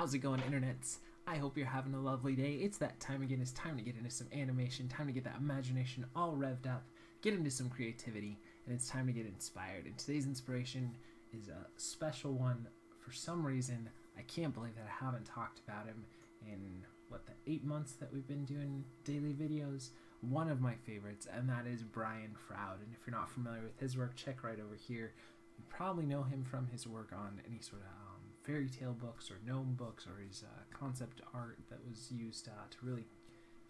How's it going, internets? I hope you're having a lovely day. It's that time again. It's time to get into some animation, time to get that imagination all revved up, get into some creativity, and it's time to get inspired. And today's inspiration is a special one. For some reason, I can't believe that I haven't talked about him in what the eight months that we've been doing daily videos. One of my favorites, and that is Brian Froud. And if you're not familiar with his work, check right over here. You probably know him from his work on any sort of fairy tale books or gnome books or his uh, concept art that was used uh, to really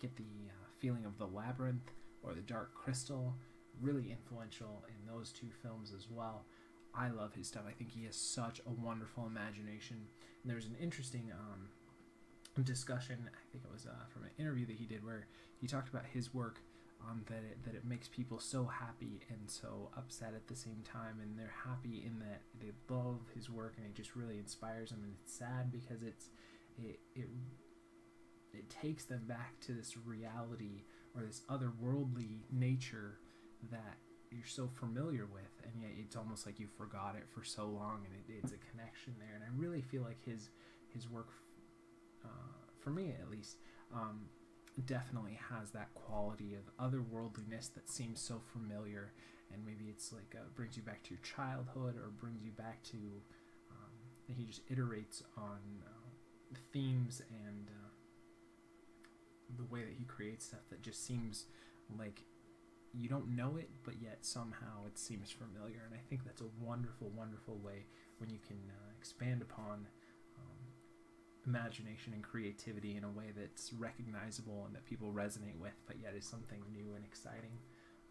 get the uh, feeling of the labyrinth or the dark crystal. Really influential in those two films as well. I love his stuff. I think he has such a wonderful imagination. And there's an interesting um, discussion, I think it was uh, from an interview that he did, where he talked about his work um, that it that it makes people so happy and so upset at the same time, and they're happy in that they love his work and it just really inspires them, and it's sad because it's it it it takes them back to this reality or this otherworldly nature that you're so familiar with, and yet it's almost like you forgot it for so long, and it, it's a connection there. And I really feel like his his work, uh, for me at least, um, definitely has that quality of otherworldliness that seems so familiar, and maybe it's like uh, brings you back to your childhood or brings you back to. Um, he just iterates on uh, themes and uh, the way that he creates stuff that just seems like you don't know it, but yet somehow it seems familiar. And I think that's a wonderful, wonderful way when you can uh, expand upon imagination and creativity in a way that's recognizable and that people resonate with, but yet is something new and exciting.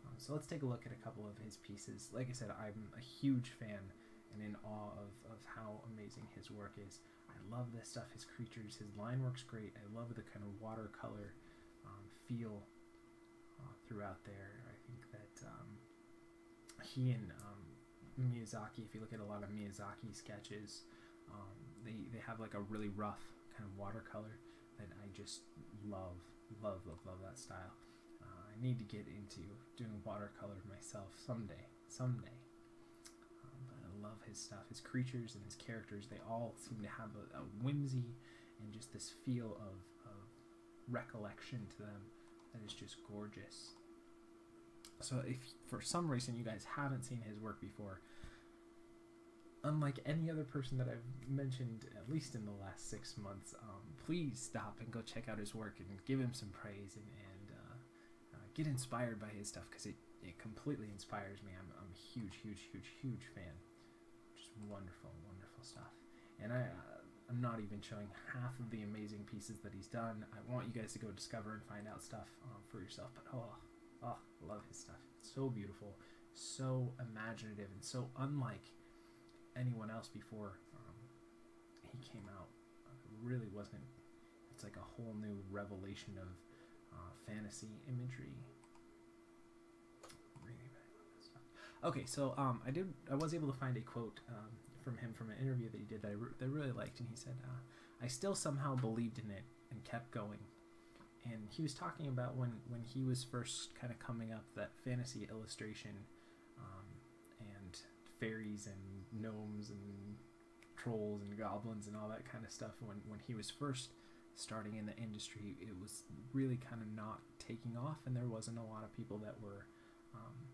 Um, so let's take a look at a couple of his pieces. Like I said, I'm a huge fan and in awe of, of how amazing his work is. I love this stuff, his creatures, his line work's great. I love the kind of watercolor um, feel uh, throughout there. I think that um, he and um, Miyazaki, if you look at a lot of Miyazaki sketches, um, they, they have like a really rough kind of watercolor that I just love, love, love, love that style. Uh, I need to get into doing watercolor myself someday, someday. Um, but I love his stuff. His creatures and his characters, they all seem to have a, a whimsy and just this feel of, of recollection to them that is just gorgeous. So if for some reason you guys haven't seen his work before, unlike any other person that I've mentioned, at least in the last six months, um, please stop and go check out his work and give him some praise and, and uh, uh, get inspired by his stuff because it, it completely inspires me. I'm, I'm a huge, huge, huge, huge fan. Just wonderful, wonderful stuff. And I, uh, I'm not even showing half of the amazing pieces that he's done. I want you guys to go discover and find out stuff um, for yourself. But oh, oh, love his stuff. It's so beautiful, so imaginative, and so unlike anyone else before um, he came out. Uh, really wasn't. It's like a whole new revelation of uh, fantasy imagery. Okay, so um, I did. I was able to find a quote um, from him from an interview that he did that I, re- that I really liked, and he said, uh, "I still somehow believed in it and kept going." And he was talking about when when he was first kind of coming up that fantasy illustration um, and fairies and gnomes and trolls and goblins and all that kind of stuff when when he was first starting in the industry it was really kind of not taking off and there wasn't a lot of people that were um,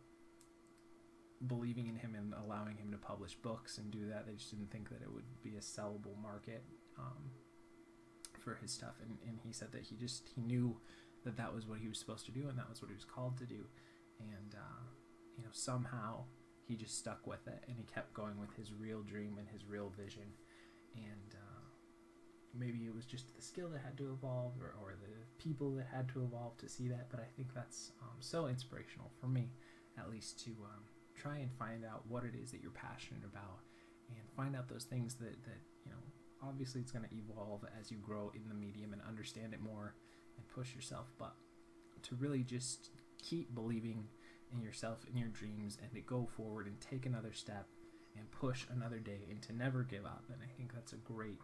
believing in him and allowing him to publish books and do that. They just didn't think that it would be a sellable market um, for his stuff. And, and he said that he just he knew that that was what he was supposed to do and that was what he was called to do. And uh, you know somehow he just stuck with it and he kept going with his real dream and his real vision. And uh, maybe it was just the skill that had to evolve or, or the people that had to evolve to see that but i think that's um, so inspirational for me at least to um, try and find out what it is that you're passionate about and find out those things that, that you know obviously it's going to evolve as you grow in the medium and understand it more and push yourself but to really just keep believing in yourself and your dreams and to go forward and take another step and push another day and to never give up. And I think that's a great,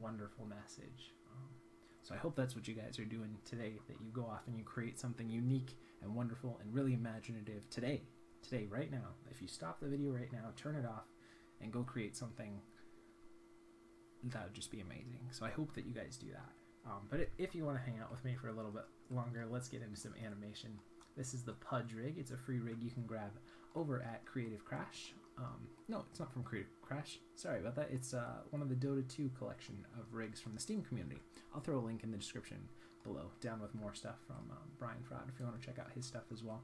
wonderful message. Um, so I hope that's what you guys are doing today, that you go off and you create something unique and wonderful and really imaginative today, today, right now. If you stop the video right now, turn it off, and go create something that would just be amazing. So I hope that you guys do that. Um, but if you want to hang out with me for a little bit longer, let's get into some animation. This is the Pudge rig. It's a free rig you can grab over at Creative Crash. Um, no, it's not from Creative Crash. Sorry about that. It's uh, one of the Dota 2 collection of rigs from the Steam community. I'll throw a link in the description below, down with more stuff from um, Brian Froud if you want to check out his stuff as well.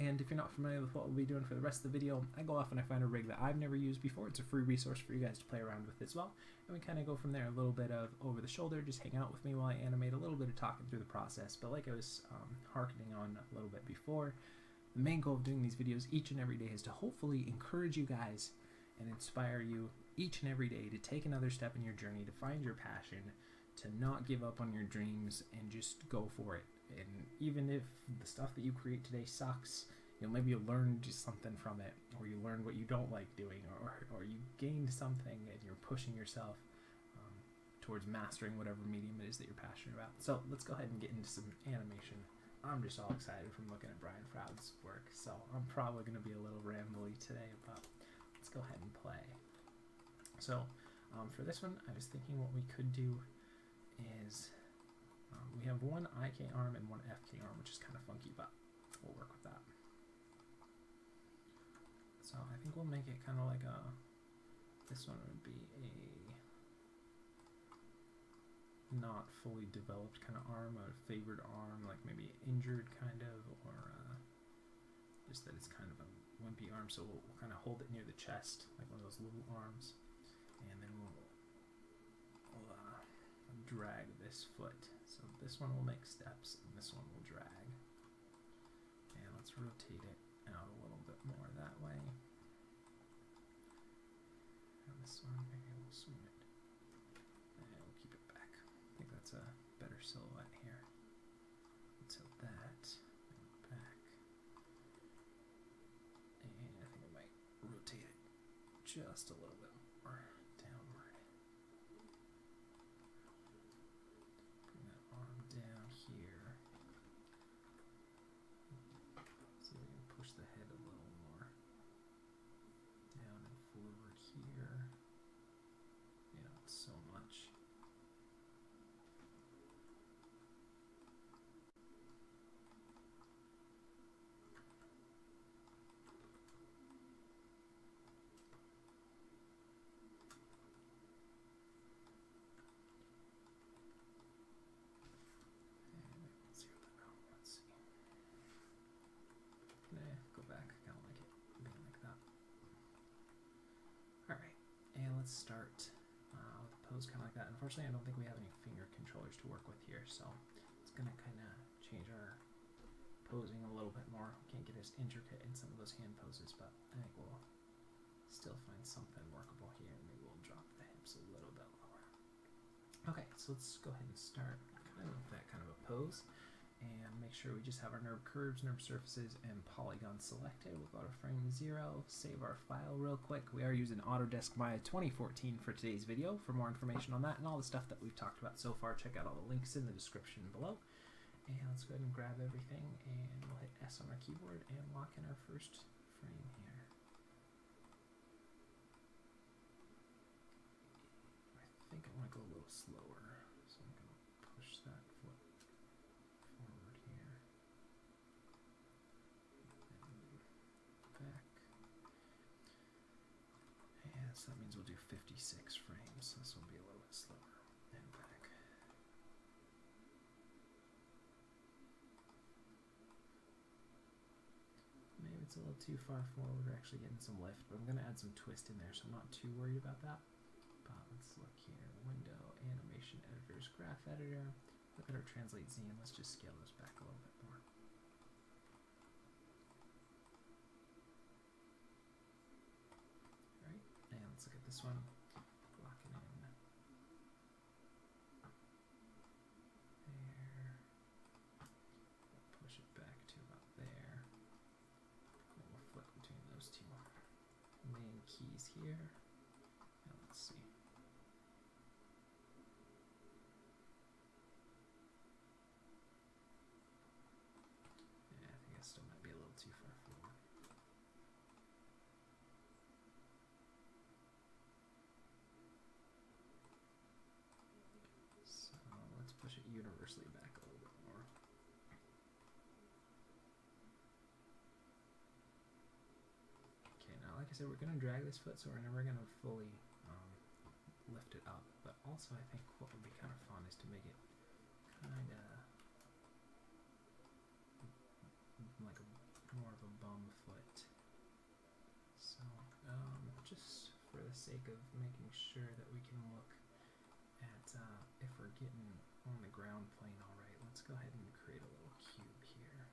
And if you're not familiar with what we'll be doing for the rest of the video, I go off and I find a rig that I've never used before. It's a free resource for you guys to play around with as well. And we kind of go from there. A little bit of over the shoulder, just hang out with me while I animate, a little bit of talking through the process. But like I was um, harkening on a little bit before, the main goal of doing these videos each and every day is to hopefully encourage you guys and inspire you each and every day to take another step in your journey, to find your passion, to not give up on your dreams, and just go for it. And even if the stuff that you create today sucks, you know, maybe you learned just something from it, or you learned what you don't like doing, or, or you gained something and you're pushing yourself um, towards mastering whatever medium it is that you're passionate about. So let's go ahead and get into some animation. I'm just all excited from looking at Brian Froud's work, so I'm probably going to be a little rambly today, but let's go ahead and play. So um, for this one, I was thinking what we could do is um, we have one IK arm and one FK arm, which is kind of funky, but we'll work with that. So I think we'll make it kind of like a, this one would be a not fully developed kind of arm, a favored arm, like maybe injured kind of, or uh, just that it's kind of a wimpy arm. So we'll, we'll kind of hold it near the chest, like one of those little arms, and then we'll, we'll uh, drag this foot. So this one will make steps, and this one will drag. And let's rotate it out a little bit more that way. And this one, maybe we'll swing it. And we'll keep it back. I think that's a better silhouette here. Tilt that, bring it back. And I think I might rotate it just a little bit more downward. Bring that arm down here. See if we can push the head a little more down and forward here. You know, so much. And let's see what that, oh, let's see. Nah, go back. I kind of like it being like that. Alright, and let's start uh, with a pose kind of like that. Unfortunately, I don't think we have any finger controllers to work with here, so it's going to kind of change our posing a little bit more. We can't get as intricate in some of those hand poses, but I think we'll still find something workable here. Maybe we'll drop the hips a little bit lower. Okay, so let's go ahead and start kind of with that kind of a pose and make sure we just have our NURBS curves, NURBS surfaces, and polygon selected. We'll go to frame zero, save our file real quick. We are using Autodesk Maya 2014 for today's video. For more information on that and all the stuff that we've talked about so far, check out all the links in the description below. And let's go ahead and grab everything and we'll hit S on our keyboard and lock in our first frame here. I think I want to go a little slower, so I'm going to push that foot forward here. And back. And so that means we'll do 56 frames. This will be a little bit slower. And back. Maybe it's a little too far forward. We're actually getting some lift, but I'm going to add some twist in there, so I'm not too worried about that. But let's look here. Window, animation editors, graph editor. Look at our translate Z and let's just scale those back a little bit more. Alright, and let's look at this one. Lock it in. There. We'll push it back to about there. And we'll flick between those two main keys here. And let's see. Yeah, I think I still might be a little too far forward. universally back a little bit more. Said, we're gonna drag this foot, so we're never gonna fully um, lift it up. But also, I think what would be kind of fun is to make it kind of like a more of a bum foot. So, um, just for the sake of making sure that we can look at uh, if we're getting on the ground plane all right, let's go ahead and create a little cube here.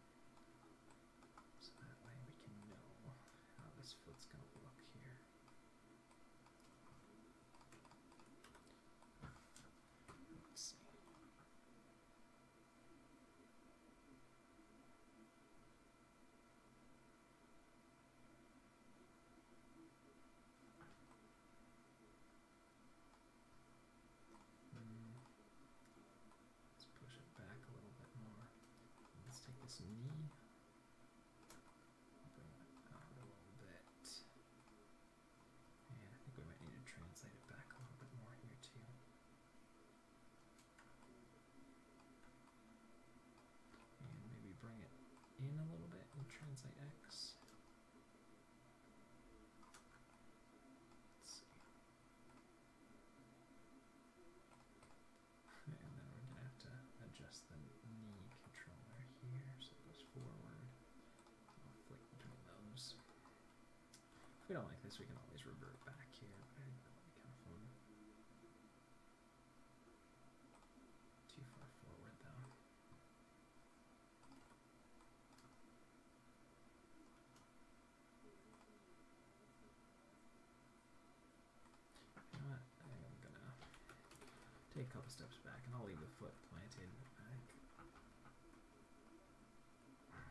So that way we can know how this foot's going to look here. Let's see. Mm. Let's push it back a little bit more. This knee, bring it out a little bit. And I think we might need to translate it back a little bit more here too. And maybe bring it in a little bit and translate X. Let's see. And then we're gonna have to adjust the knee controller here so it goes forward. I'll flick between those. We don't like this, we can always revert back here, I. Too far forward though. I think I'm gonna take a couple steps back and I'll leave the foot planted. I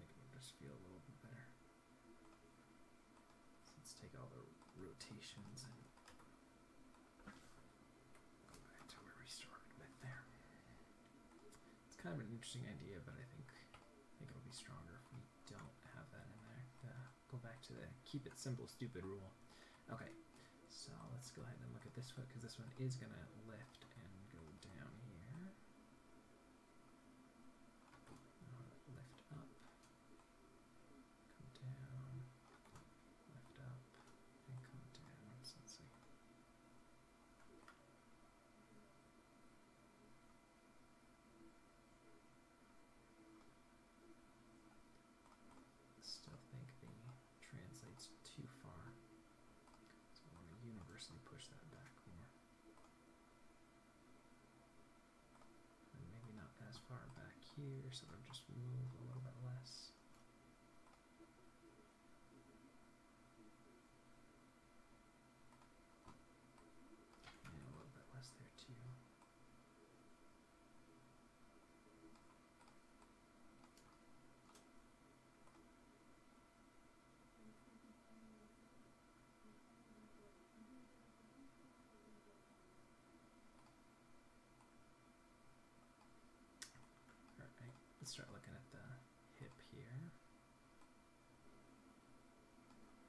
think it just feel a little bit better. So all the rotations and go back to where we started with there. It's kind of an interesting idea, but I think I think it'll be stronger if we don't have that in there. Uh, go back to the keep it simple, stupid rule. Okay, so let's go ahead and look at this foot because this one is going to lift and go down here. Uh, lift up, come down, lift up, and come down. So let's see. Still think the translates too far. So I want to universally push that back more. And maybe not as far back here, so I'll just move a little bit less. And a little bit less there too. Alright, let's start looking at the hip here.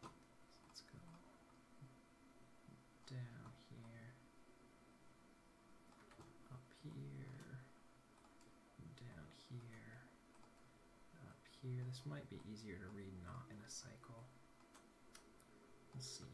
So let's go down here, up here, down here, up here. This might be easier to read not in a cycle. We'll see,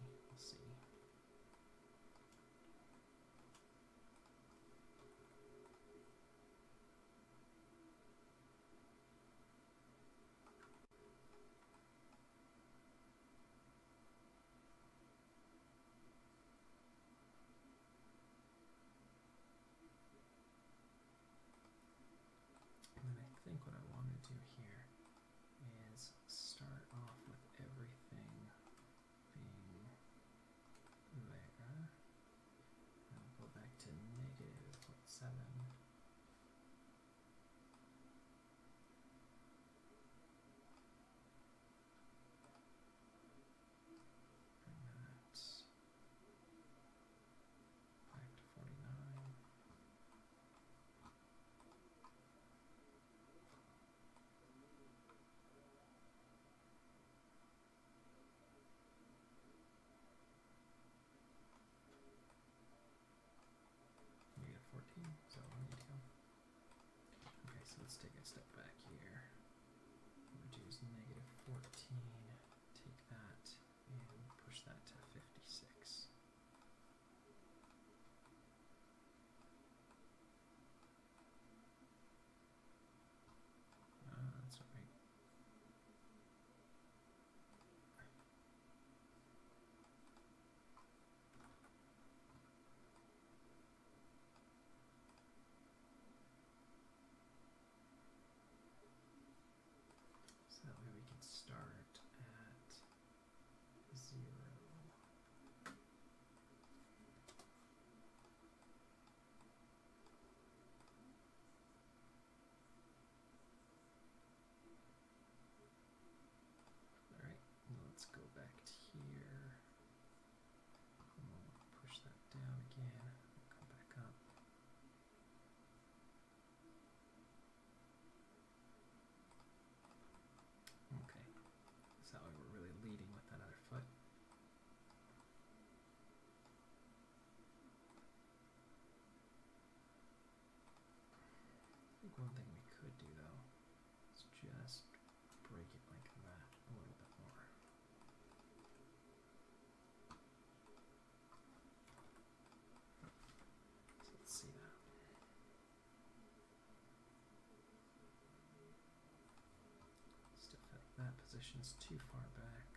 position's too far back.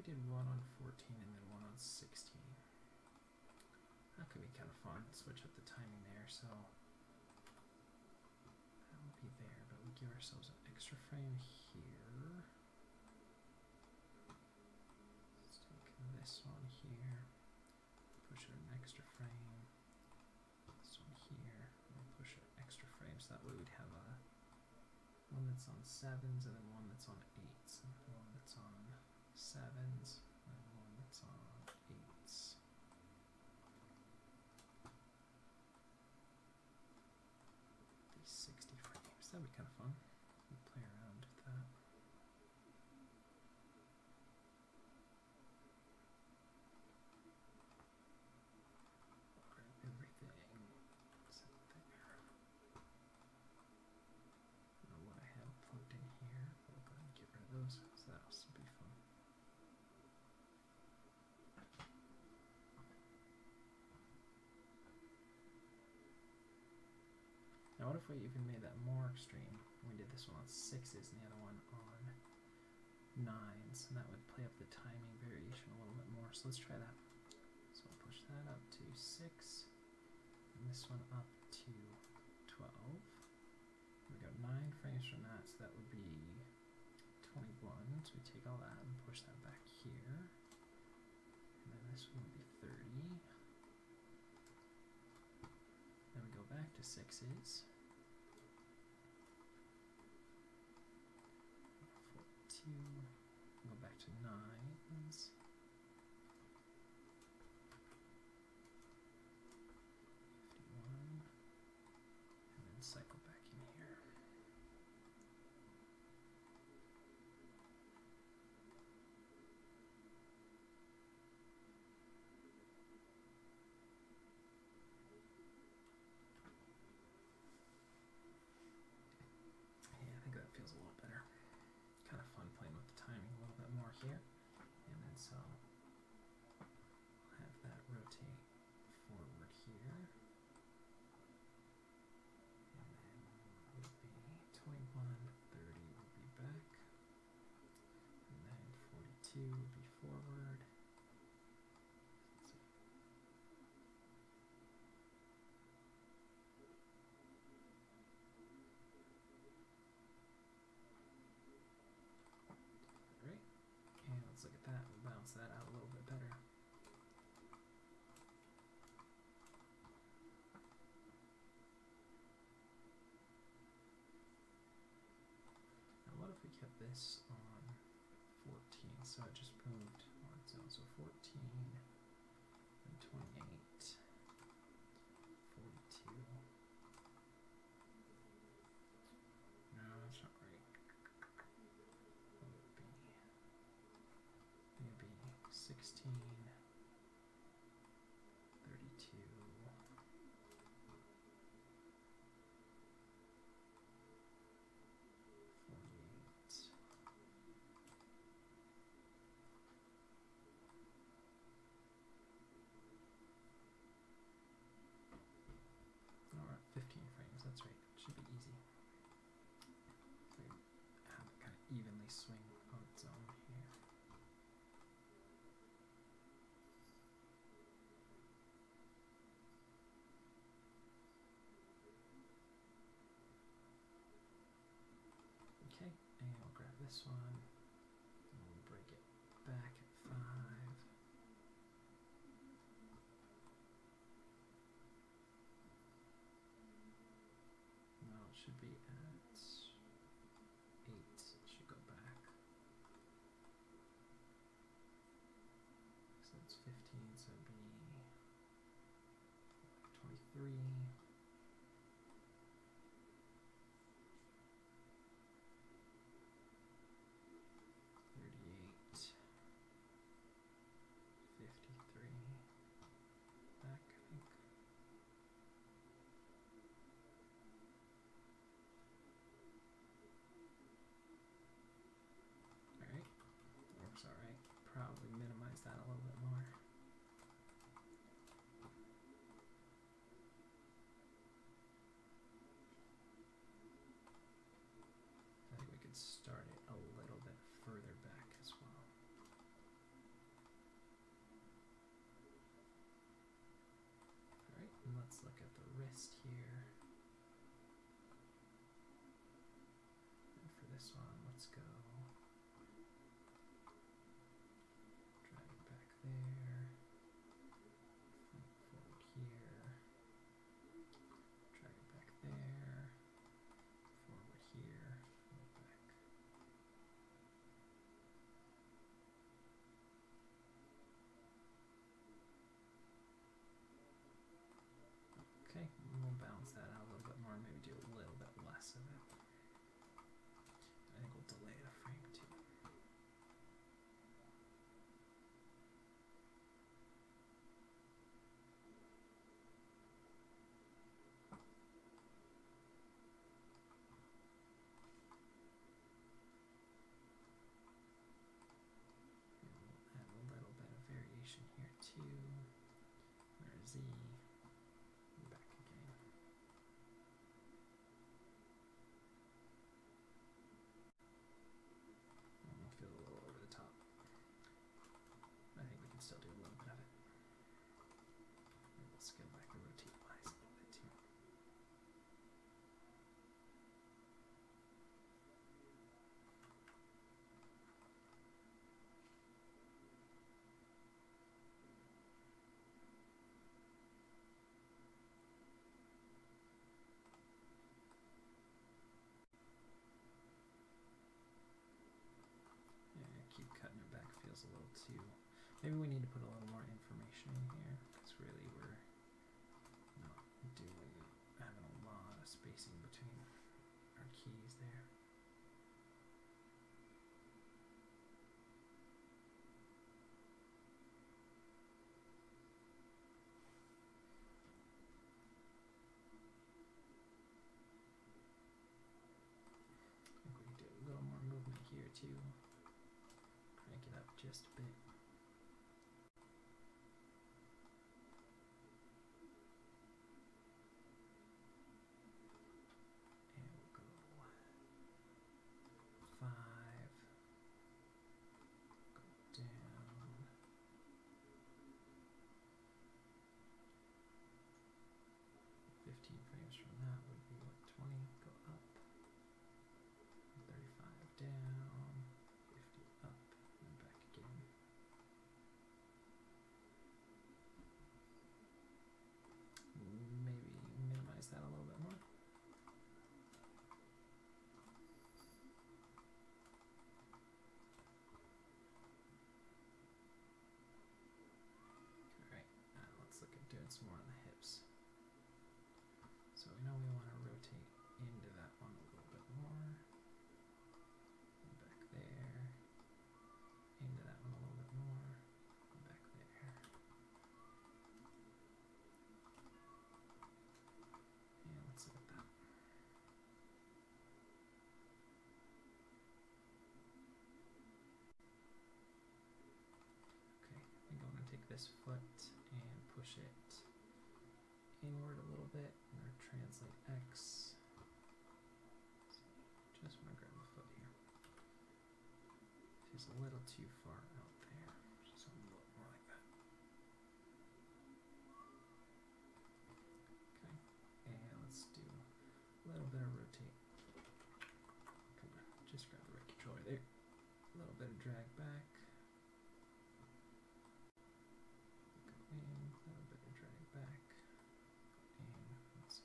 We did one on 14 and then one on 16? That could be kind of fun. Switch up the timing there, so that will be there, but we give ourselves an extra frame here. Let's take this one here, push it an extra frame. This one here, we'll push an extra frame, so that way we'd have a one that's on sevens and then one that's on eights, and one that's on sevens and one that's on eights. These 60 frames, that'd be kind of fun. We play around with that. Grab everything. Set there. I don't know what I have plugged in here. I'll go ahead and get rid of those. So that'll also be fun. Now, what if we even made that more extreme? We did this one on sixes and the other one on nines, and that would play up the timing variation a little bit more. So let's try that. So I'll push that up to six, and this one up to 12. We got nine frames from that, so that would be 21. So we take all that and push that back here. And then this one would be 30. Then we go back to sixes. 42. balance that out a little bit better. Now what if we kept this on 14, so it just moved on its own, so 14 and 28. this one. And we'll break it back bounce that. Maybe we need to put a little more information in here, because really we're not doing having a lot of spacing more on the hips. So we know we want to rotate into that one a little bit more. And back there. Into that one a little bit more. And back there. And let's look at that. Okay, I think I'm going to take this foot and push it inward a little bit or translate X. Just want to grab the foot here. She's a little too far out there. Just a little more like that. Okay, and let's do a little bit of rotate. Come on, just grab the right controller there. A little bit of drag back. Go in, a little bit of drag back. And let's see.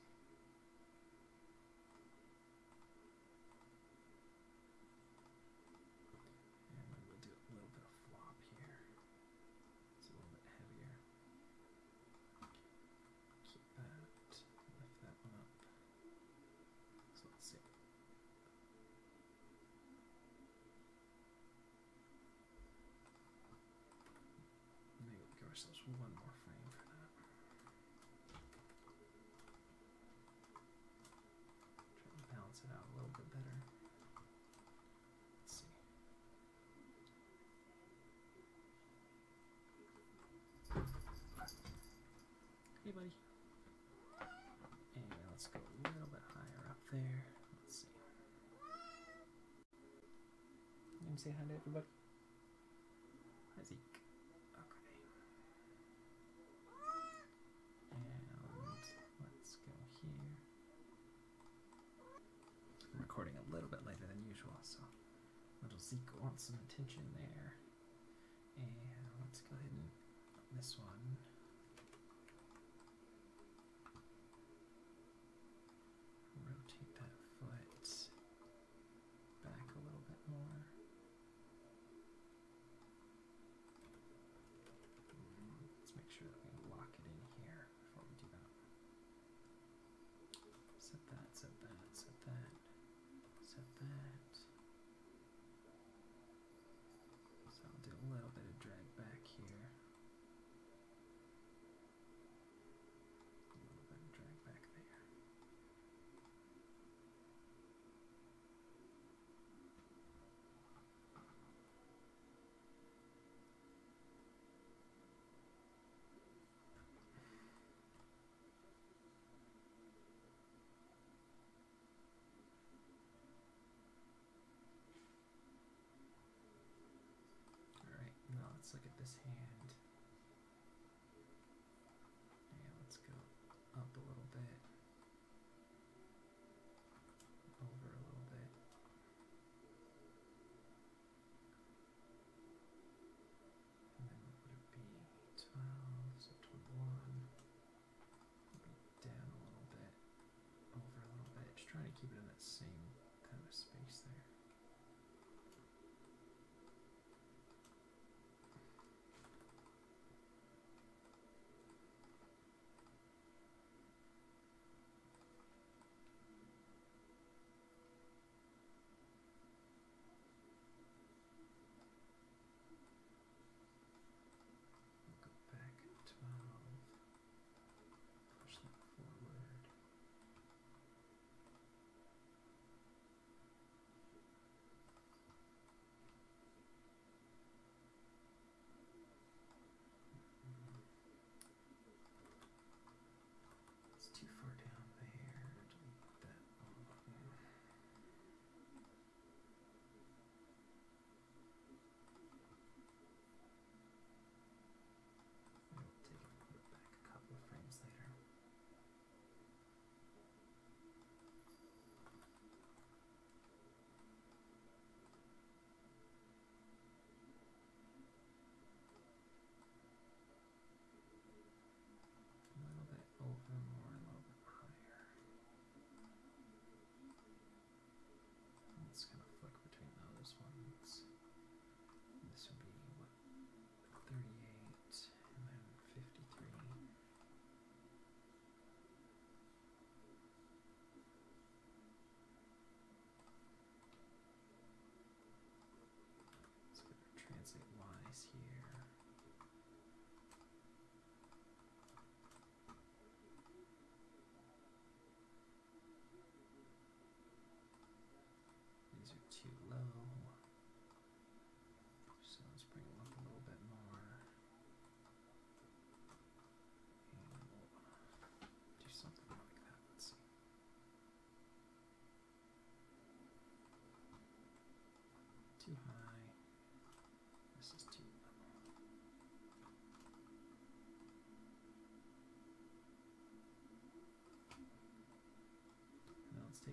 And then we'll do a little bit of flop here. It's a little bit heavier. Keep that, lift that one up. So let's see. Maybe we'll give ourselves one more frame for that. Try to balance it out a little bit better. Let's see. Hey, buddy. And let's go a little bit higher up there. Let's see. Let me say hi to everybody. Hi, Zeke. Okay. And let's go here. I'm recording a little bit later than usual, so little Zeke wants some attention there. And let's go ahead and this one. Rotate that foot back a little bit more. Mm, Let's make sure that we lock it in here before we do that. Set that, set that, set that, set that. So I'll do a little bit of drag back here. A little bit of drag back there. Alright, now let's look at this hand. Yeah, let's go up a little bit. Over a little bit. And then what would it be? 12, so 21. Maybe down a little bit. Over a little bit. Just trying to keep it in that same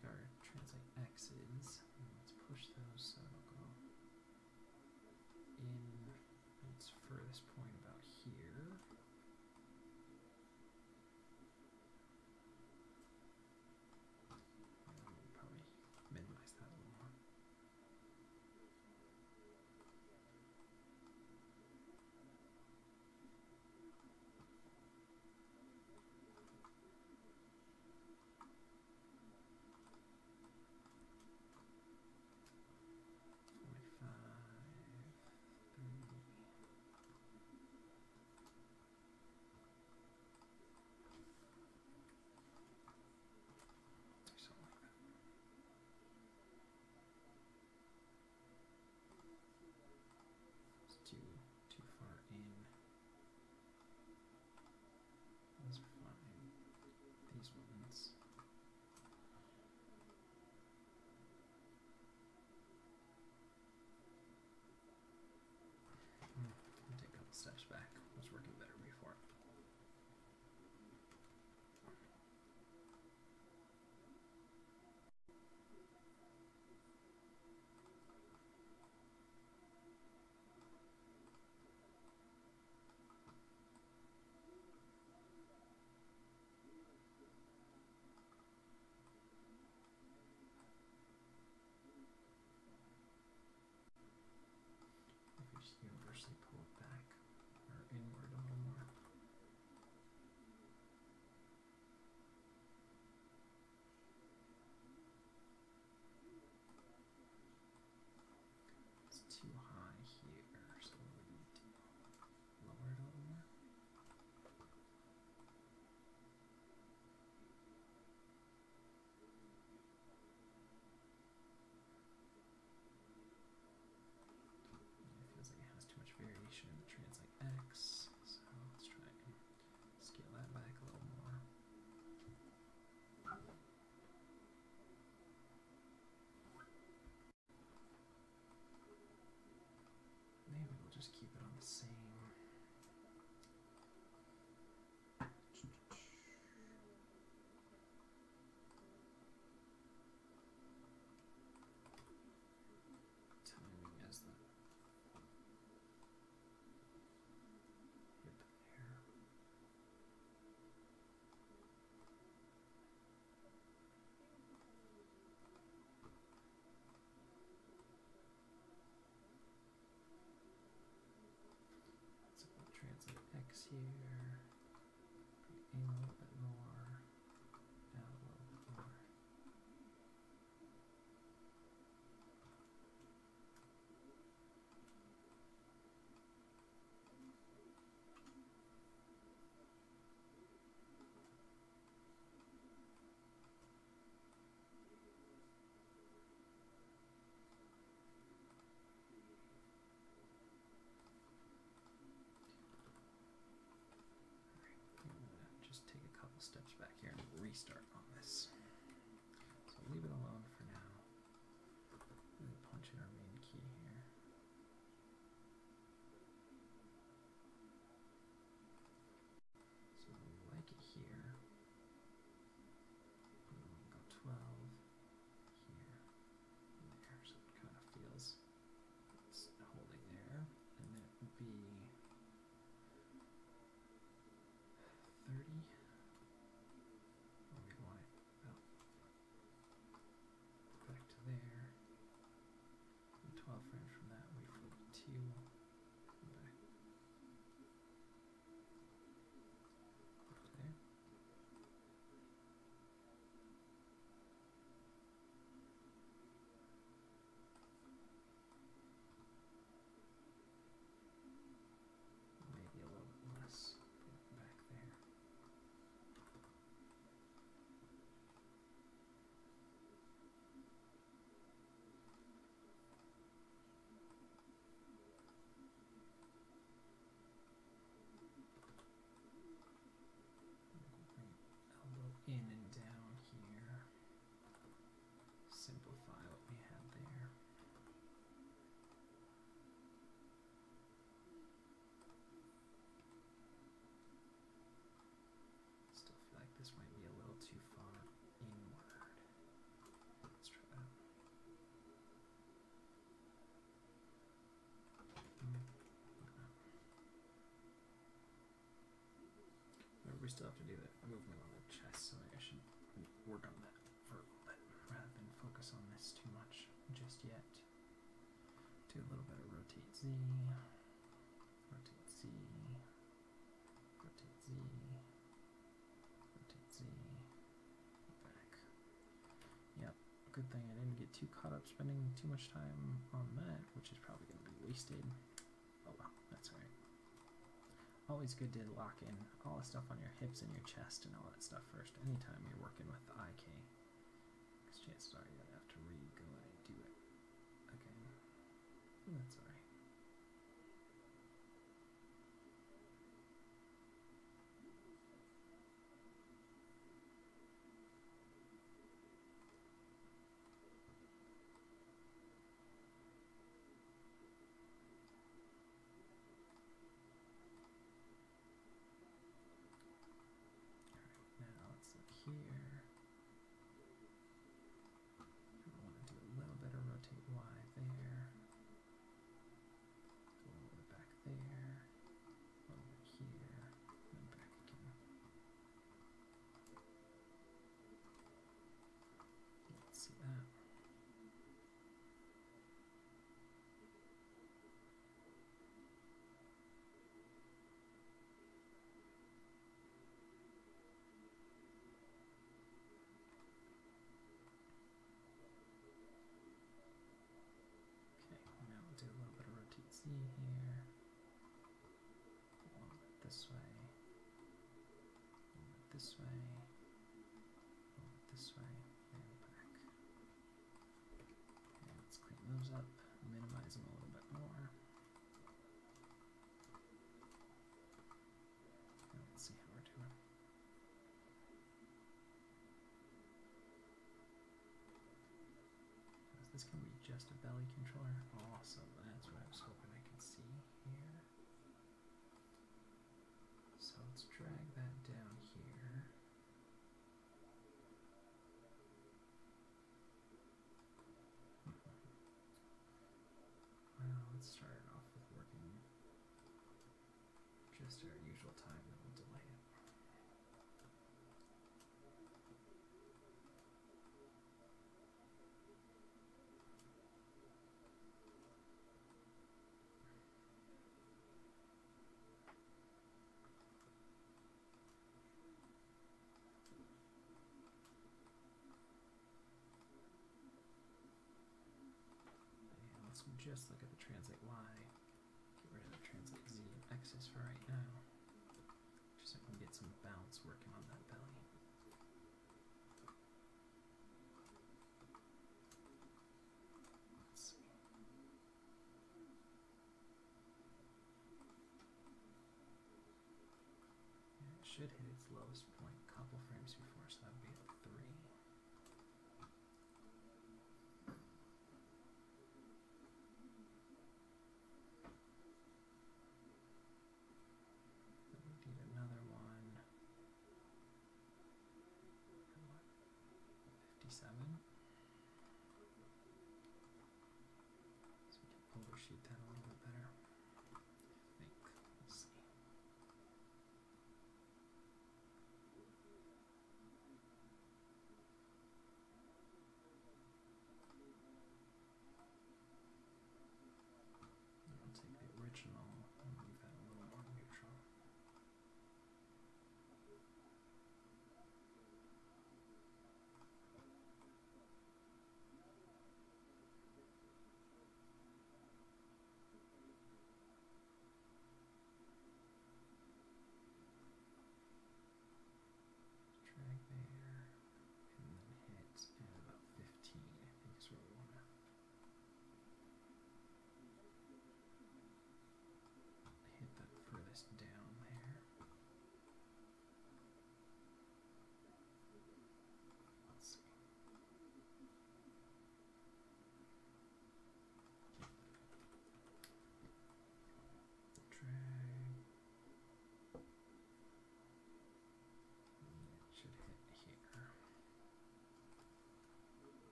take our translate x's and let's push those so they'll go in its furthest point start. Still have to do the movement on the chest, so I should work on that for a little bit rather than focus on this too much just yet. Do a little bit of rotate Z, rotate Z, rotate Z, rotate Z, back. Yep, good thing I didn't get too caught up spending too much time on that, which is probably going to be wasted. Oh well, that's alright. Always good to lock in all the stuff on your hips and your chest and all that stuff first, anytime you're working with the IK. Because chances are you're going to have to re go and do it again. That's alright. Alright, now let's look here. I want to do a little bit of rotate Y there. A little bit back there. A little bit here. And then back again. Let's see that. Okay, now we'll do a little bit of rotate Z here. A little bit this way. A little bit this way. This way. And back. Okay, let's clean those up. Minimize them a little bit more. And let's see how we're doing. Is this gonna be just a belly controller? Awesome, that's what I was hoping I could see here. So let's drag that down here. Well, let's start it off with working just our usual time, then we'll delay it. Let's just look at the translate Y. Of the translate Z for right now. Just so I can get some bounce working on that belly. Let's see. Should hit its lowest point a couple frames before, so that would be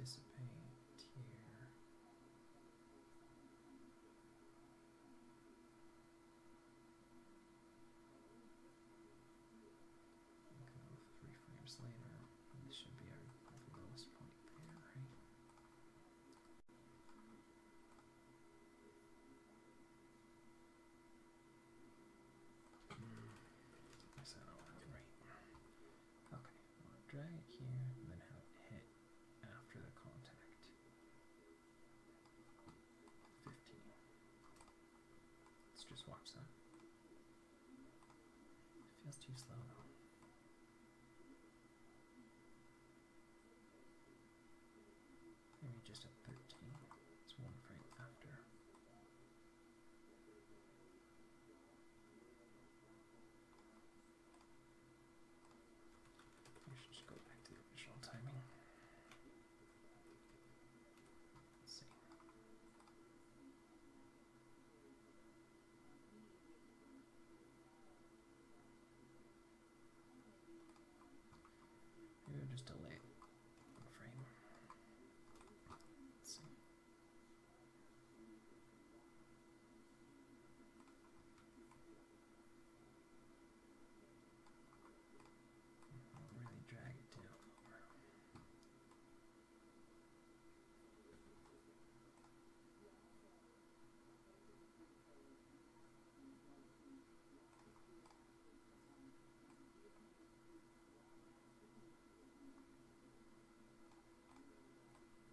participate. Just watch that. It feels too slow though. Maybe just at 13. It's one frame after. We should just go back to the original timing. Let's see. Maybe we'll just delay it one frame. Let's see. I'll really drag it down lower.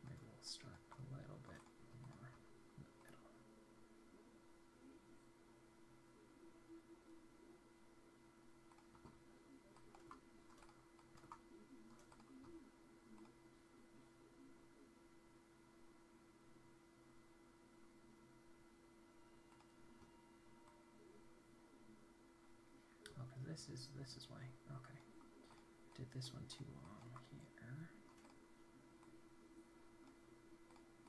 Maybe we'll start a little bit more in the middle. Oh, 'cause this is this is why. Okay, did this one too long here.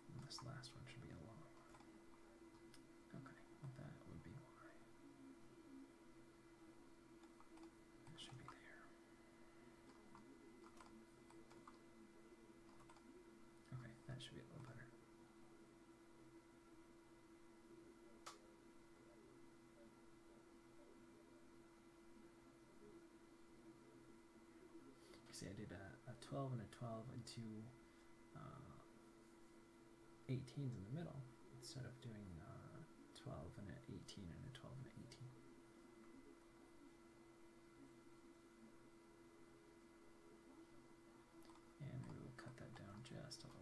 And this last one should be a long one. Okay, that would be why. It should be there. Okay, that should be a little better. See, I did a, a 12 and a 12 and two uh, 18s in the middle instead of doing uh, 12 and an 18 and a 12 and an 18. And we'll cut that down just a little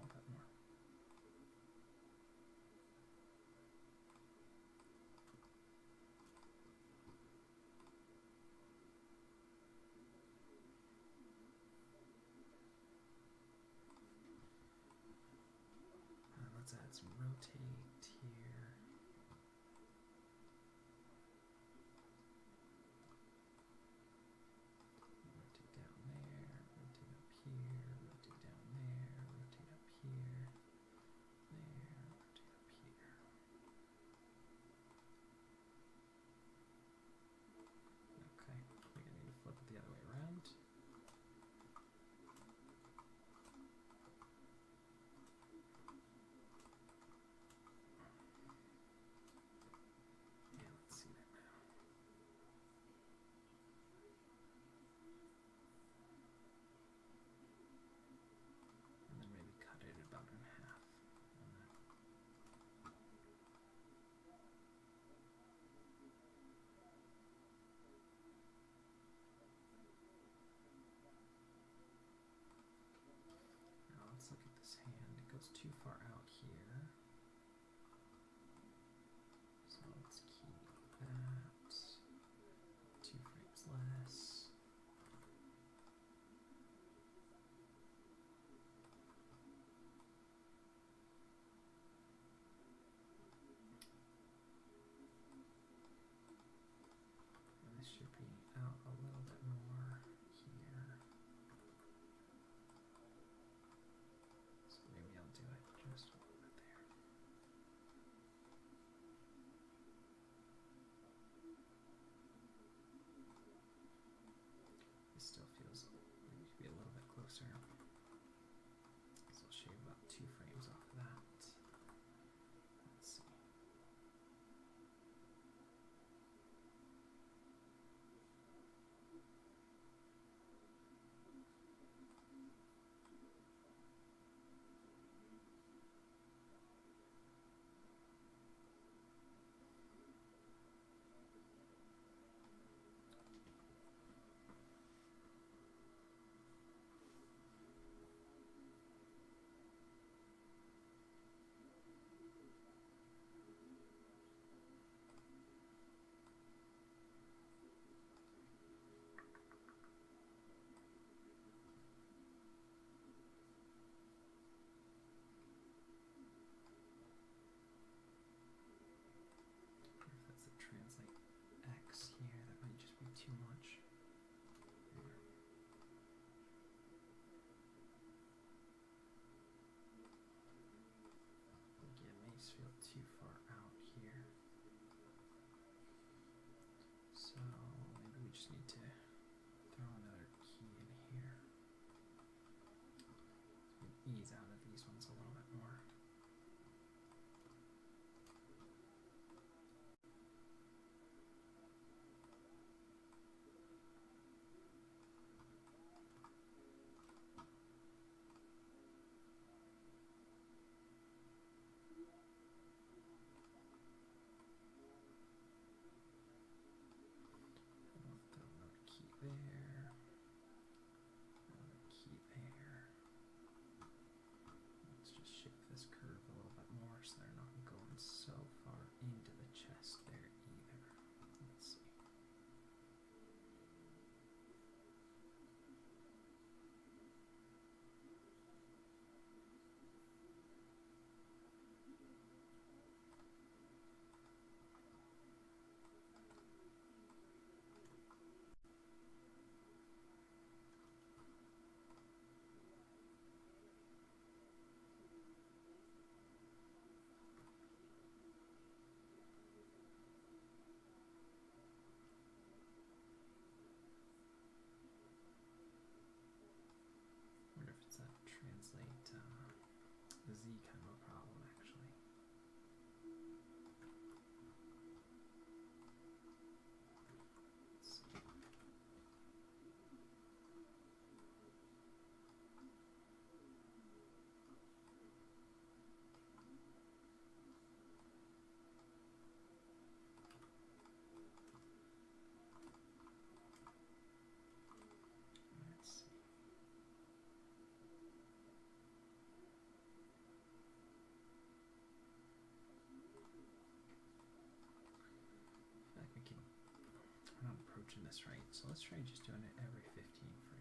approaching this right, so let's try just doing it every 15 for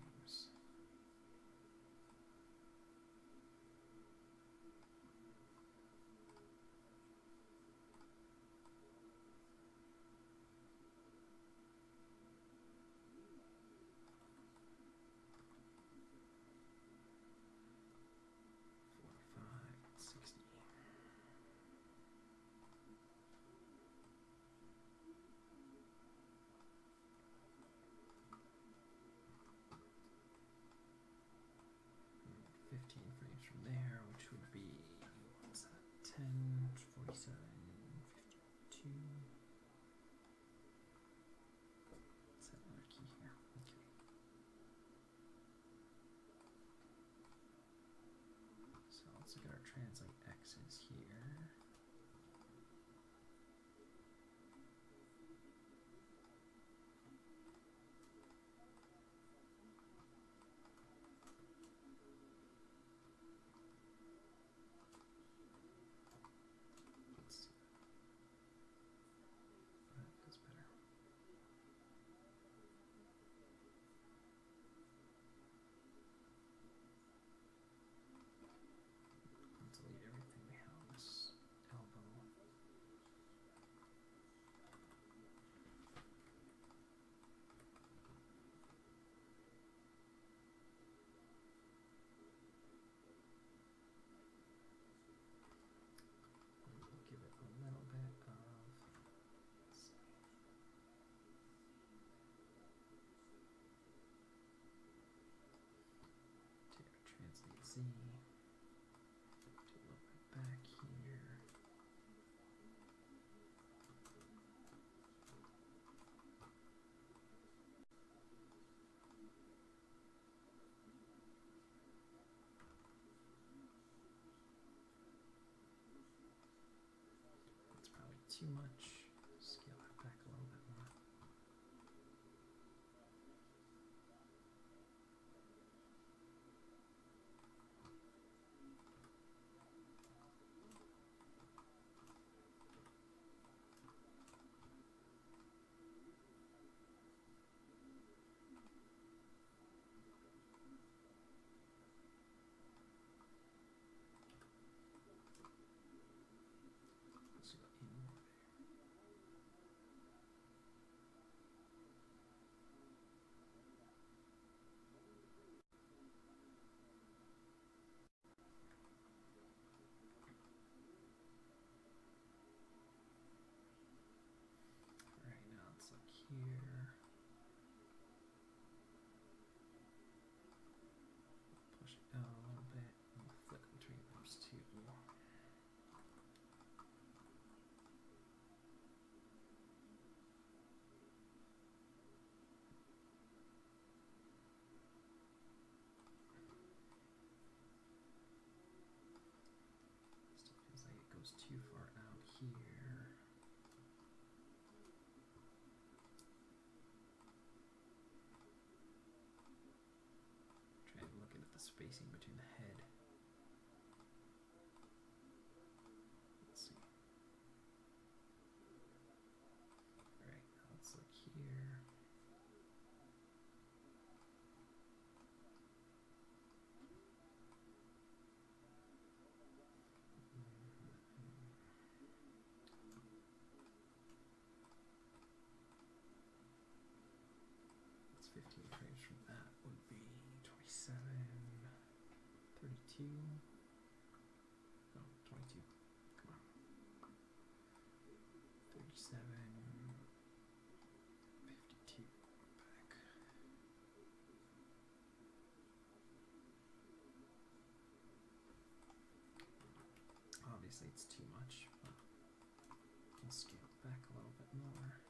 too much. was too far. 22. No, 22. Come on. 37. 52. Back. Obviously, it's too much, but we can scale back a little bit more.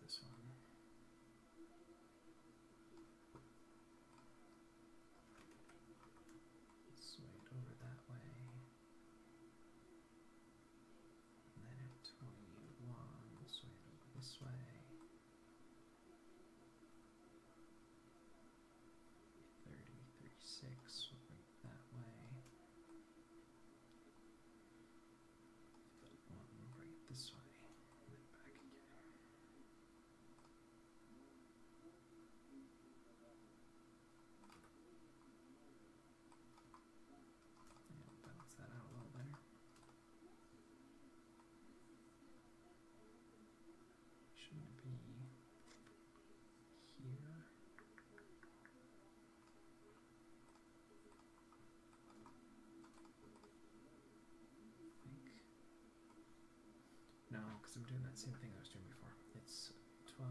this one. Because I'm doing that same thing I was doing before. It's 12,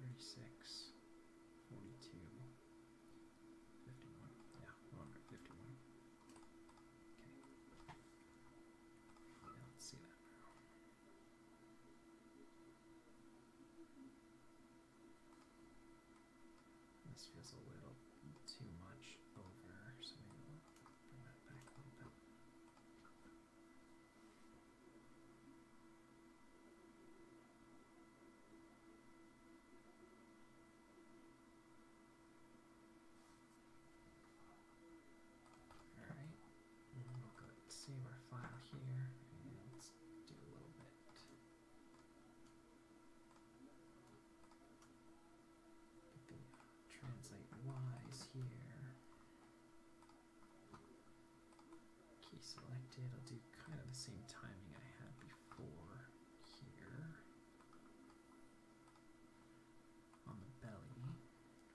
36, 42, 51. Yeah, I'm at 51. Okay. Yeah, let's see that now. This feels a little too much over, so maybe we'll bring that back a little bit. Alright, we'll go ahead and save our file here, and let's do a little bit. Get the translate Y's here. Key selected, I'll do kind of the same timing I had before here. On the belly,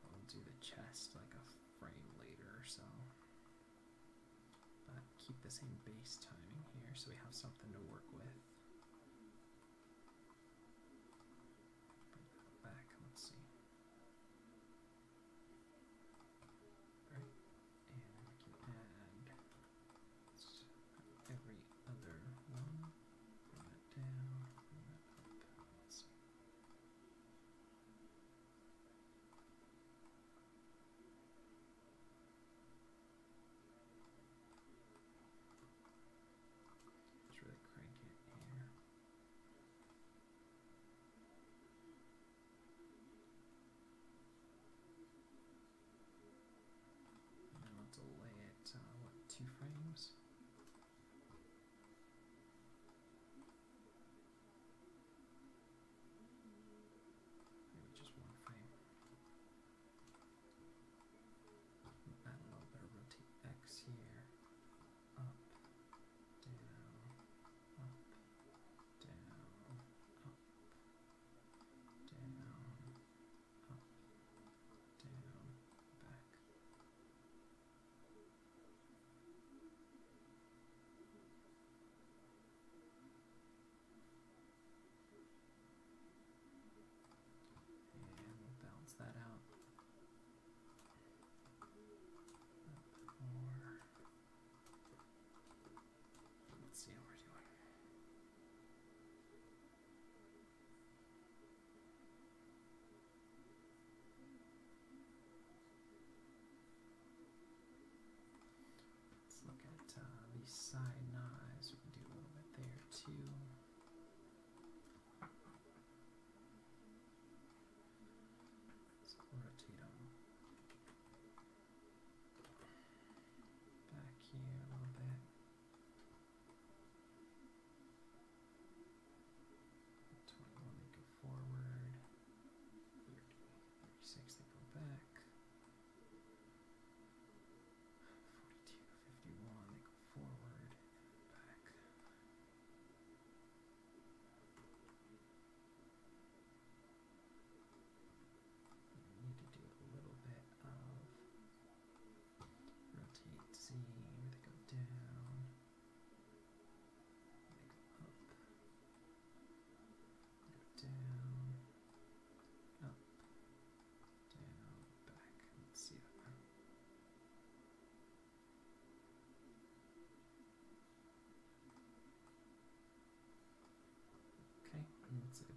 I'll do the chest like a frame later so. But keep the same base timing here so we have something to work with.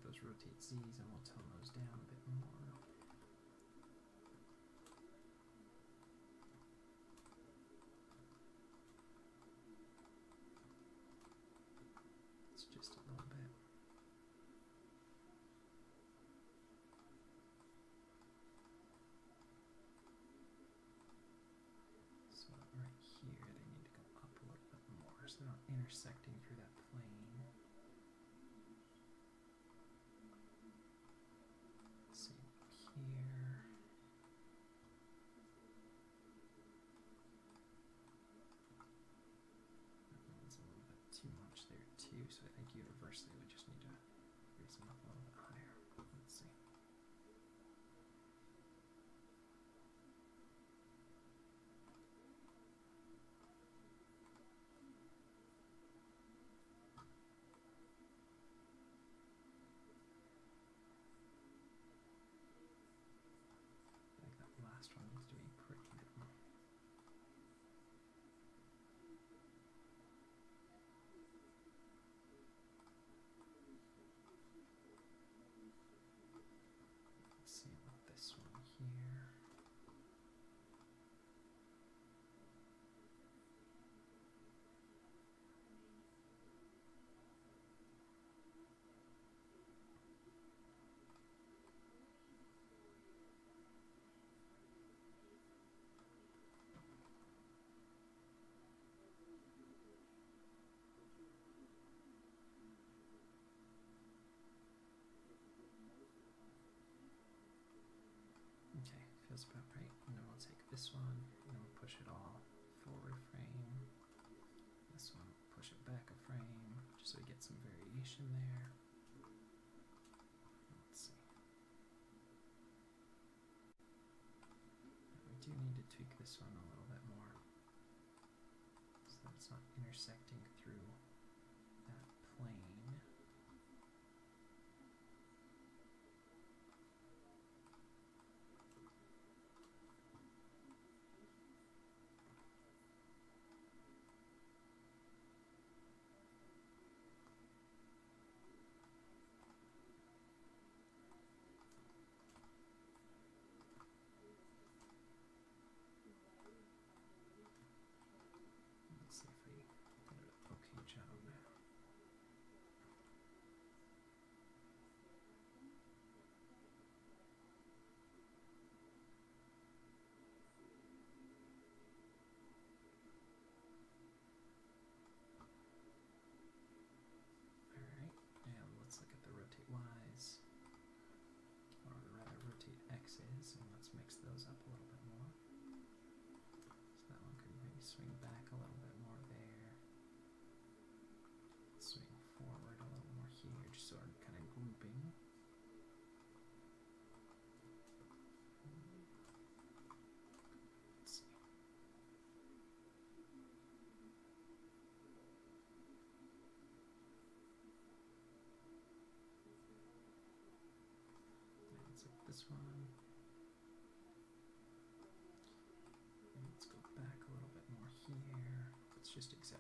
Those rotate Z's and we'll tone those down a bit more. It's just a little bit. So right here, they need to go up a little bit more, so they're not intersecting through that plane. Same here. That one's a little bit too much there too, so I think universally we just need to raise them up a little bit higher. Let's see. feels about right. And then we'll take this one we'll push it all forward a frame. This one, push it back a frame, just so we get some variation there. Let's see. We do need to tweak this one a little bit more so that it's not intersecting through that plane. Let's see if we did an okay job now. Alright, and let's look at the rotate Y's, or rather rotate X's, and let's mix those up a little bit more. So that one could maybe swing back a little bit more there. Swing forward a little more here, just sort of kind of grouping. Let's see. And let's hit this one. And let's go back a little bit more Let's just exaggerate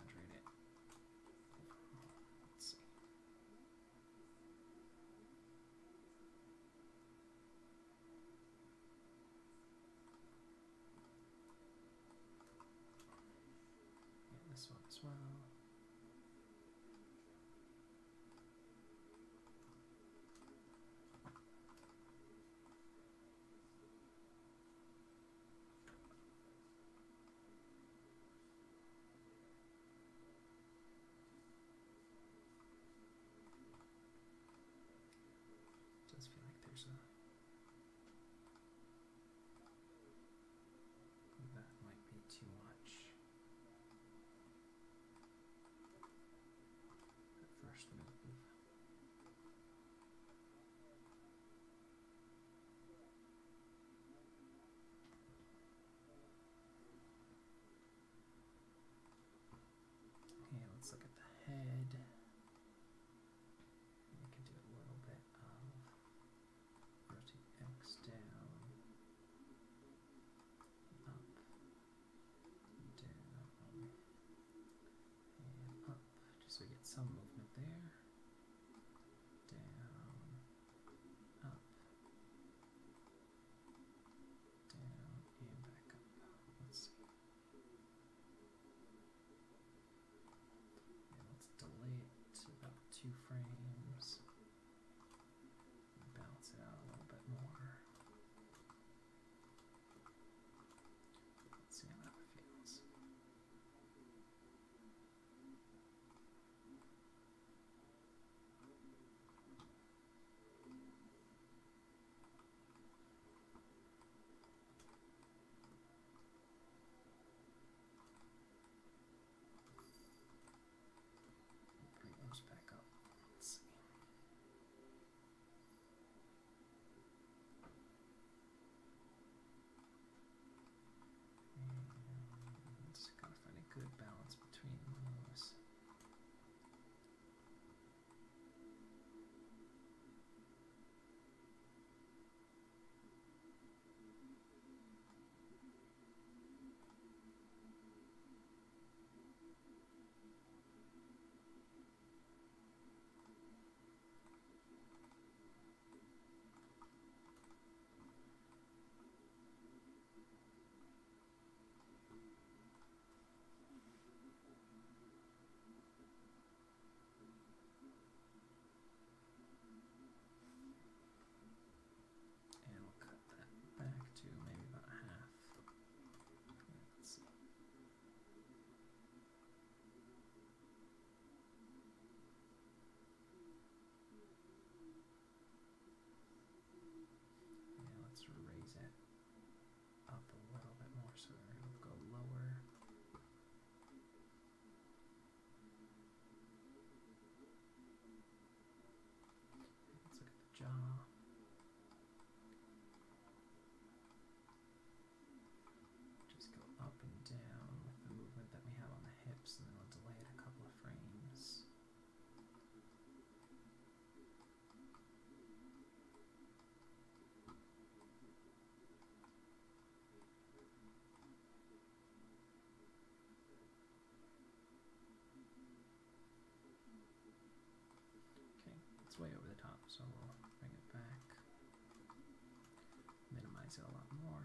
sell a lot more.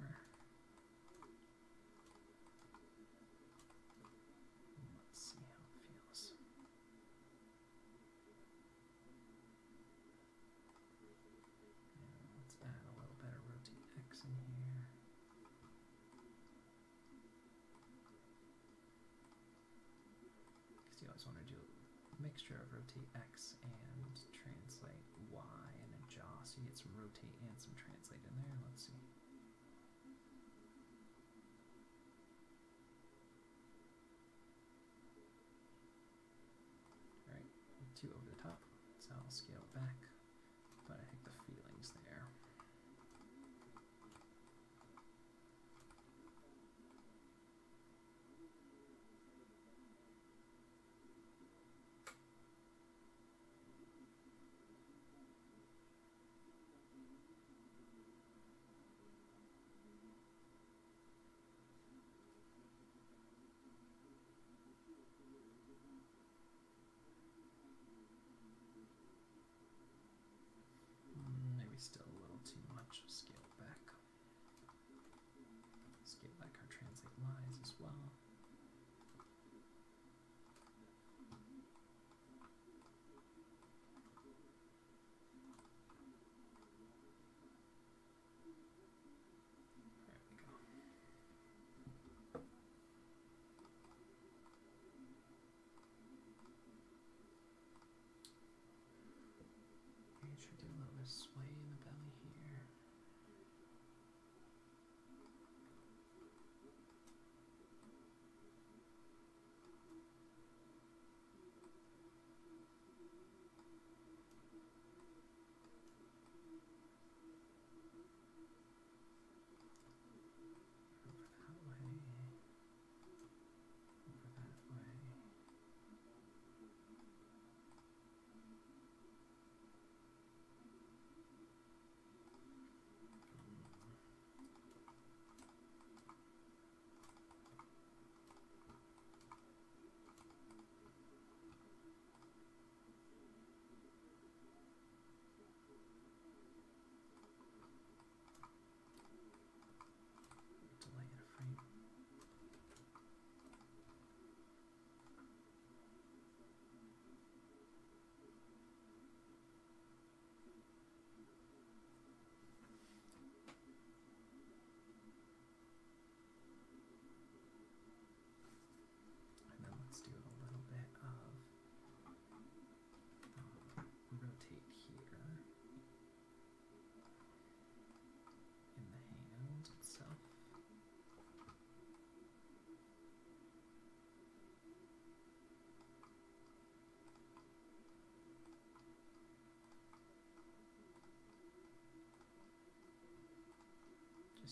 Let's see how it feels. And let's add a little bit of rotate X in here. Because you always want to do a mixture of rotate X and translate Y and adjust. so you get some rotate and some translate in there. Let's see.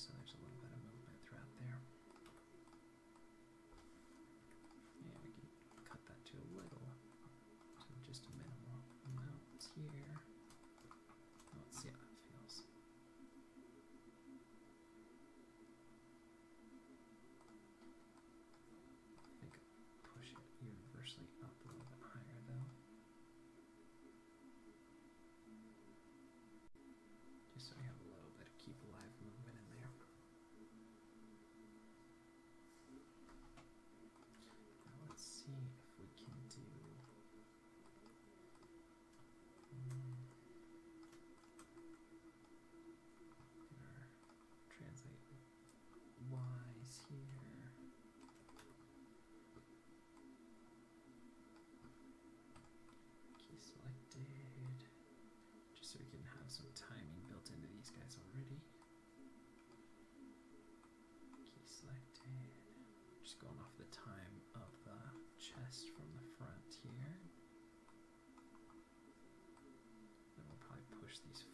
this actually have some timing built into these guys already. Key selected. Just going off the time of the chest from the front here. Then we'll probably push these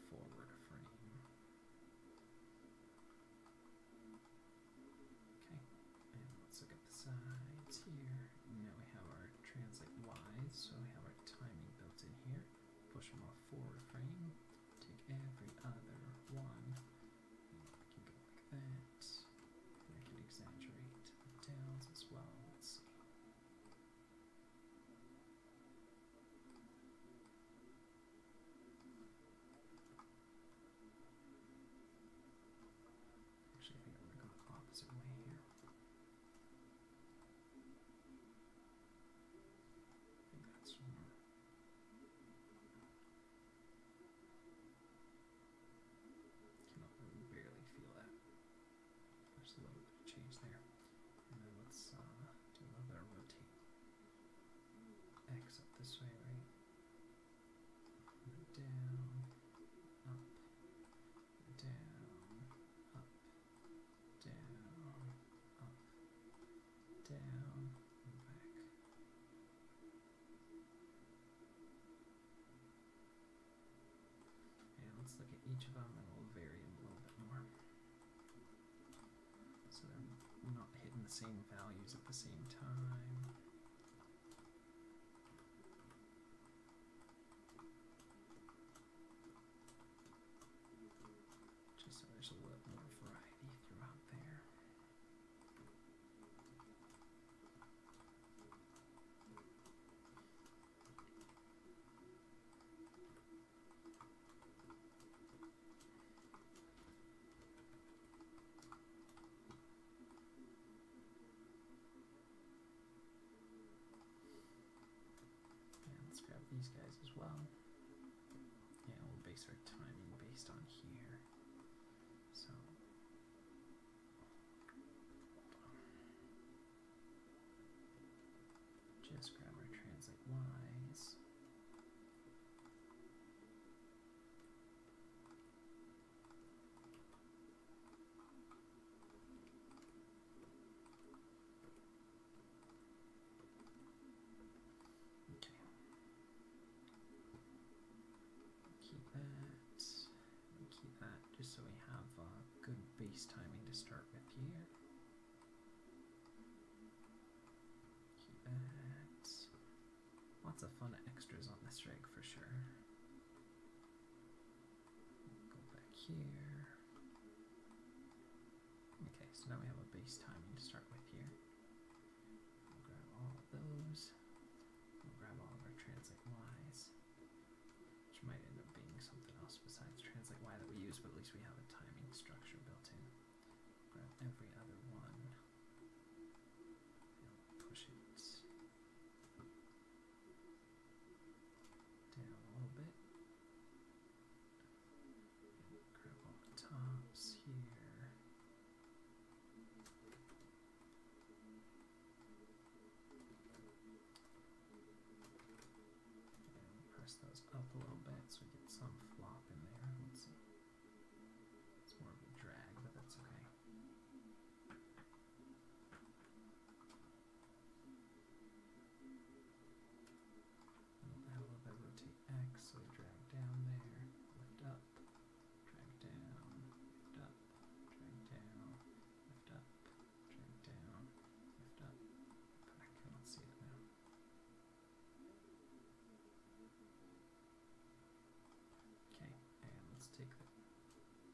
each of them and we'll vary a little bit more. So they're not hitting the same values at the same time. Just so there's a little more variety throughout there. And let's grab these guys as well. Base our timing based on here. So just grab our translate Y's. Okay. Keep that. and Keep that just so we have uh, good base timing to start with here. Keep that. Lots of extras on this rig for sure. Go back here. Okay, so now we have a base timing to start with here. We'll grab all of those. We'll grab all of our translate Ys, which might end up being something else besides translate Y that we use, but at least we have a timing structure built in. Grab every other one. And push it down a little bit. Grab all the tops here. And press those up a little bit so we get some flop in there. Let's see. It's more of a drag, but that's okay. And we'll add a little bit of rotate X, so we drag down there, lift up, drag down, lift up, drag down, lift up, drag down, lift up. But I cannot see it now. Okay, and let's take the,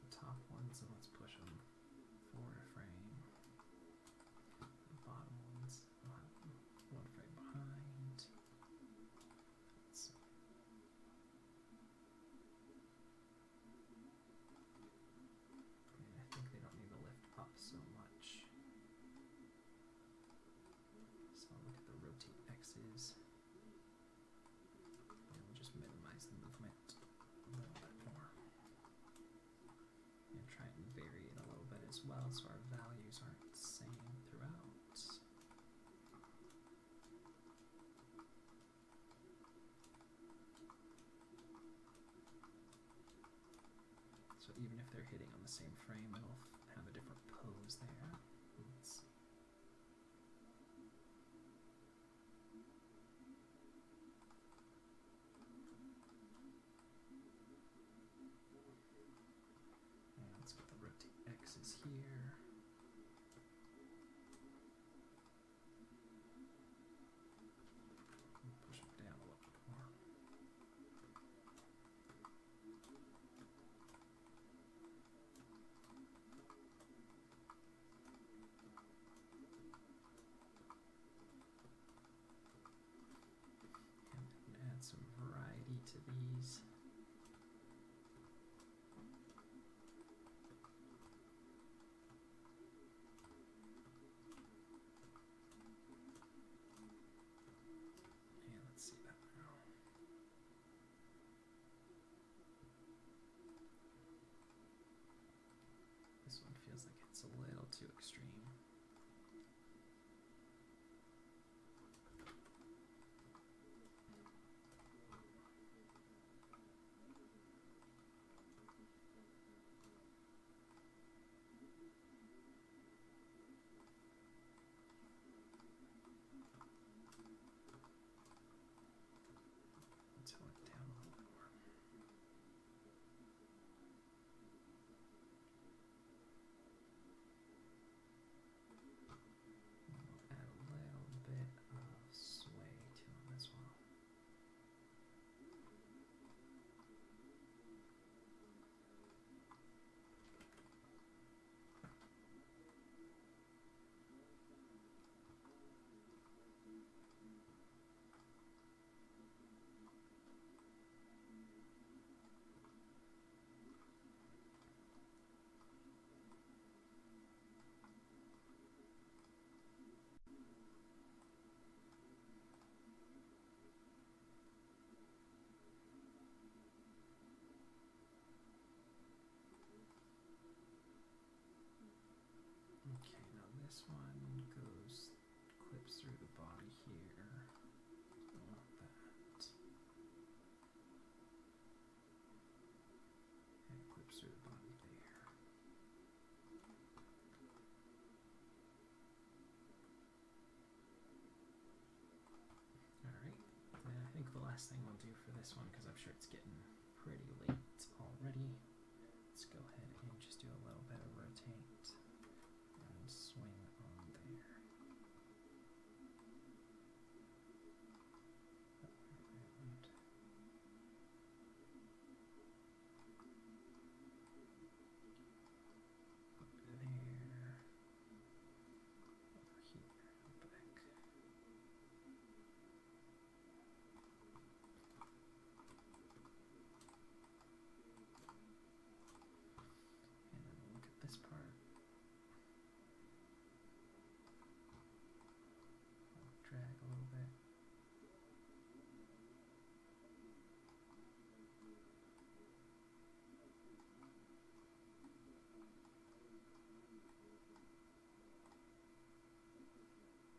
the and let's push them forward a frame. The bottom ones, we'll have them one frame behind. Let's see. And I think they don't need to lift up so much. So I'll look at the rotate X's. And we'll just minimize the movement a little bit more. And try and vary it a little bit as well so our values aren't the same throughout. So even if they're hitting on the same frame, it'll have a different pose there. This one because I'm sure it's getting pretty late already. Let's go ahead and just do a little bit of rotate and swing on there. And there. Over here, back. And then we'll look at this part. I'll drag a little bit.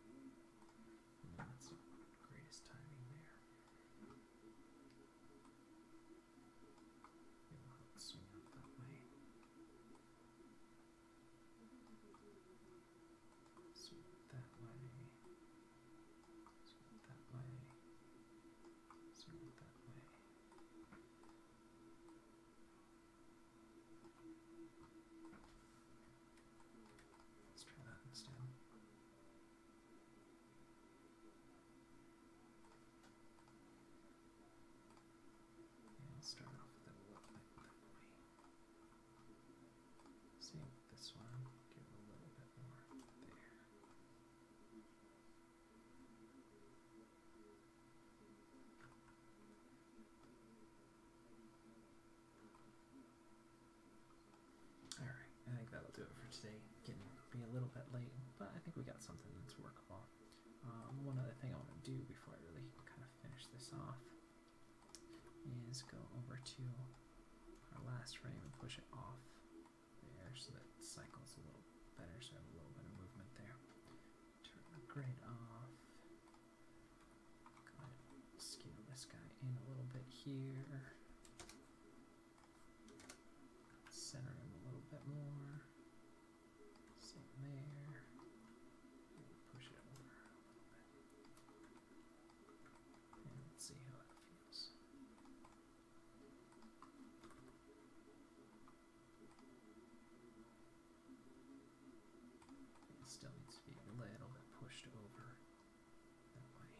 Mm, That's not the greatest timing there. Maybe we'll have it swing out that way. Swing it that way. Swing it that way. Swing it that way. Let's try that instead. Yeah, I'll start off with it a little bit that way. Same with this one. Give it a little bit more there. Alright, I think today. Getting be a little bit late, but I think we got something that's workable. Um, one other thing I want to do before I really kind of finish this off is go over to our last frame and push it off there so that it cycles a little better so I have a little bit of movement there. Turn the grid off. Go ahead and scale this guy in a little bit here. Center him a little bit more. Same there. And push it over a little bit. And let's see how that feels. It still needs to be a little bit pushed over that way.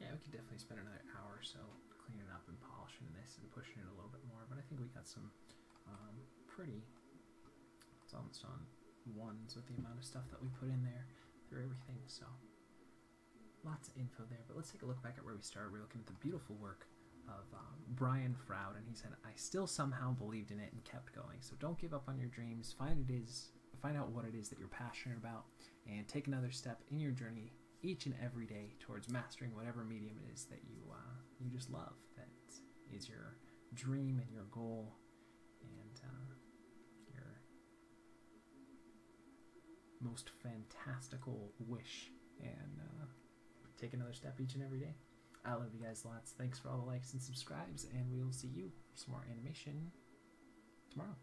Yeah, we could definitely spend another hour or so cleaning up and polishing this and pushing it a little bit more. But I think we got some um, pretty. It's almost on ones with the amount of stuff that we put in there through everything. So lots of info there. But let's take a look back at where we started. We're looking at the beautiful work of um, Brian Froud, and he said, "I still somehow believed in it and kept going. So don't give up on your dreams. Find it is." Find out what it is that you're passionate about and take another step in your journey each and every day towards mastering whatever medium it is that you uh, you just love that is your dream and your goal and uh, your most fantastical wish. And uh, take another step each and every day. I love you guys lots. Thanks for all the likes and subscribes and we will see you for some more animation tomorrow